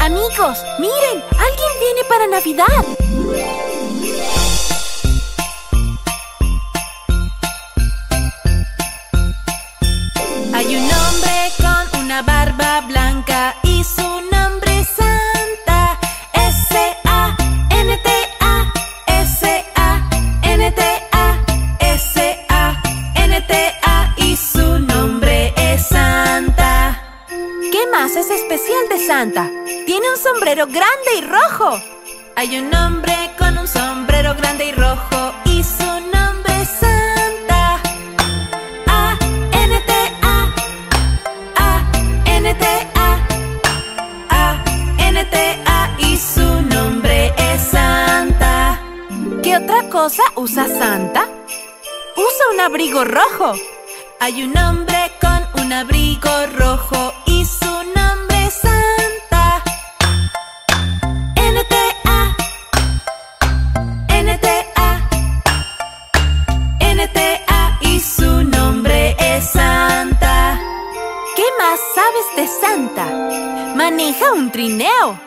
Amigos, miren, alguien viene para Navidad. Santa? Tiene un sombrero grande y rojo. Hay un hombre con un sombrero grande y rojo y su nombre es Santa. A-N-T-A, A-N-T-A, A-N-T-A y su nombre es Santa. ¿Qué otra cosa usa Santa? Usa un abrigo rojo. Hay un hombre con un abrigo rojo y más sabes de Santa? Maneja un trineo.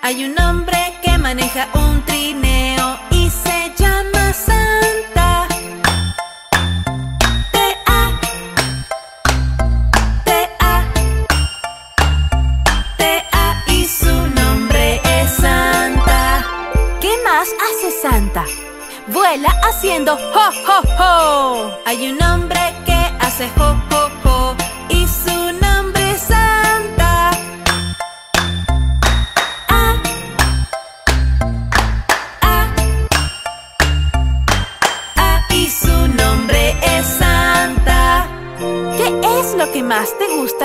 Hay un hombre que maneja un trineo y se llama Santa. T-A, T-A, T-A y su nombre es Santa. ¿Qué más hace Santa? Vuela haciendo ho ho ho. Hay un hombre que hace ho ho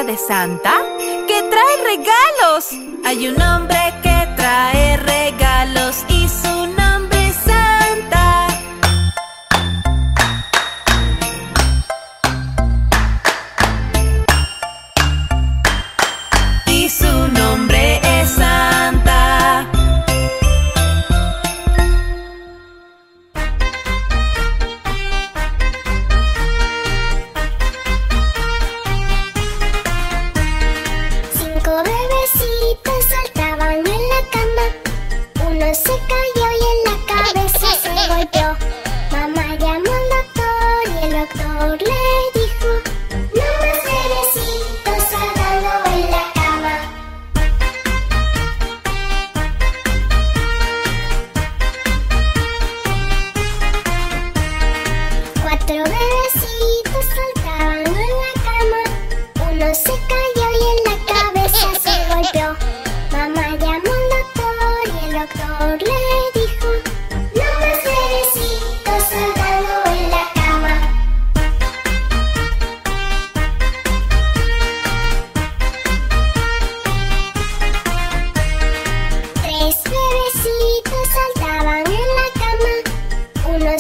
de Santa? ¡Que trae regalos! Hay un hombre que trae regalos solo se cayó y en la cabeza se golpeó.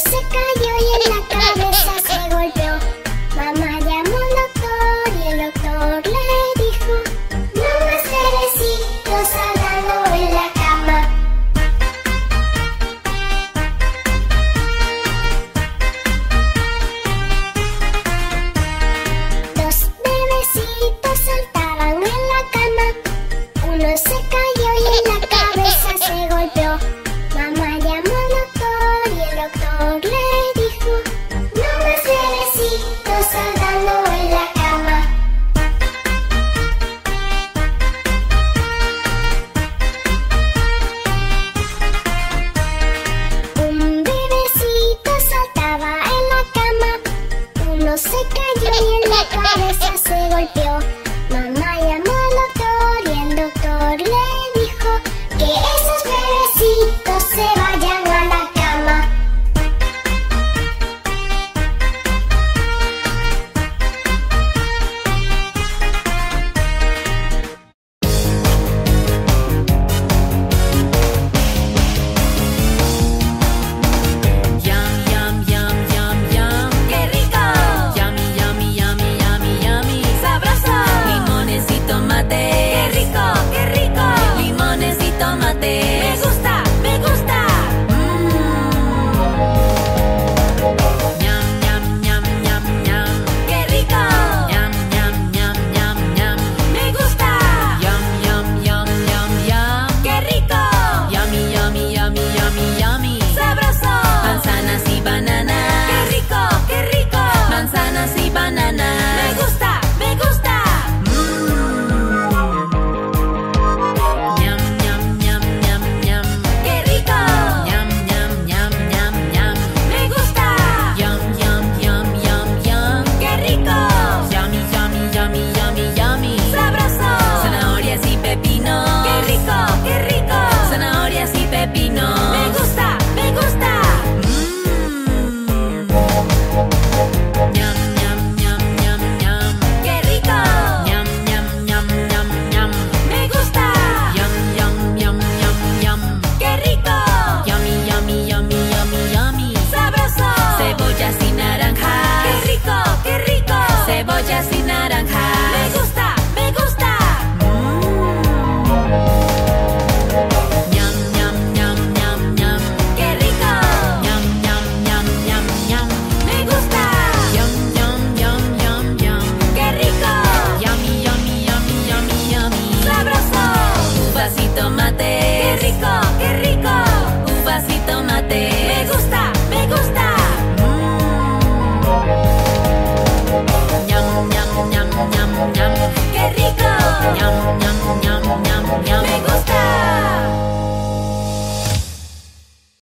世界を揺ら se cayó y la cabeza se golpeó.